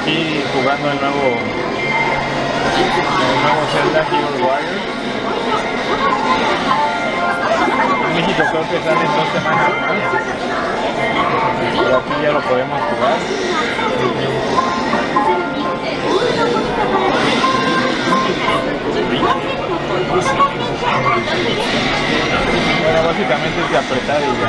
aquí jugando el nuevo el nuevo Zelda Hero Warrior. En México creo que sale en dos semanas más. Pero aquí ya lo podemos jugar. Bueno, básicamente es de apretar y ya.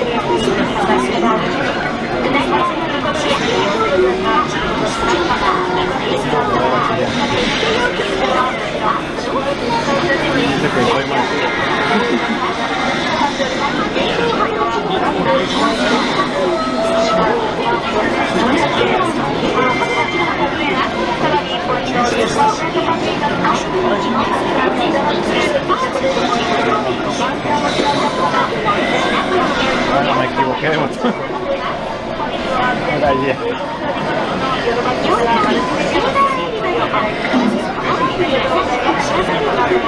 大事。